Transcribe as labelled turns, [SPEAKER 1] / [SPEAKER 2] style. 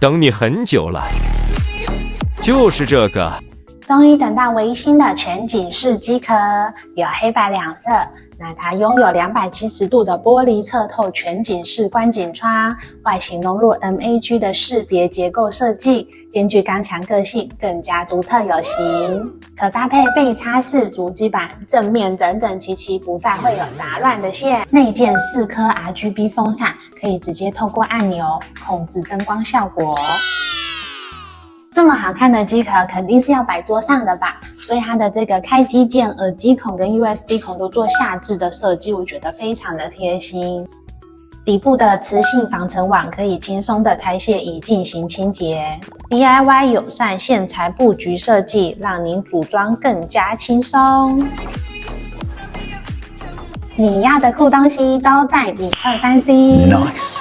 [SPEAKER 1] 等你很久了，就是这个。
[SPEAKER 2] 终于等到维新的全景式机壳，有黑白两色。那它拥有两百七十度的玻璃侧透全景式观景窗，外形融入 MAG 的识别结构设计，兼具刚强个性，更加独特有型。可搭配背插式主机板，正面整整齐齐，不再会有杂乱的线。内建四颗 RGB 风扇，可以直接透过按钮控制灯光效果。这么好看的机壳，肯定是要摆桌上的吧？所以它的这个开机键、耳机孔跟 USB 孔都做下置的设计，我觉得非常的贴心。底部的磁性防尘网可以轻松的拆卸以进行清洁。DIY 友善线材布局设计，让您组装更加轻松。你要的酷东西都在比二三 C。Nice。